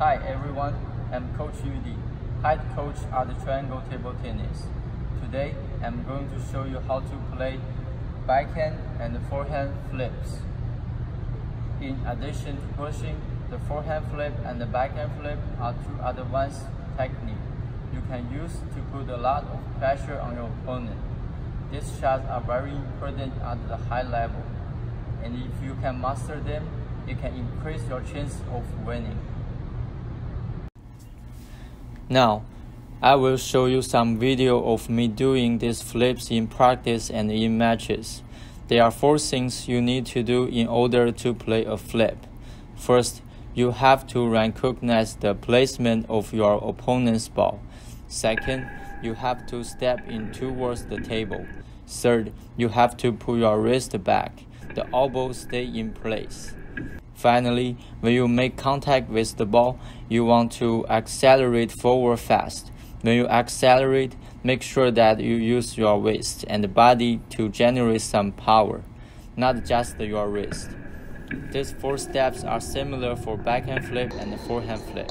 everyone. I'm Coach Yu Di, head coach at the Triangle Table Tennis. Today, I'm going to show you how to play backhand and forehand flips. In addition to pushing, the forehand flip and the backhand flip are two advanced techniques you can use to put a lot of pressure on your opponent. These shots are very important at the high level, and if you can master them, it can increase your chance of winning. Now, I will show you some video of me doing these flips in practice and in matches. There are four things you need to do in order to play a flip. First, you have to recognize the placement of your opponent's ball. Second, you have to step in towards the table. Third, you have to pull your wrist back. The elbow stay in place. Finally, when you make contact with the ball, you want to accelerate forward fast. When you accelerate, make sure that you use your waist and body to generate some power, not just your wrist. These four steps are similar for backhand flip and forehand flip.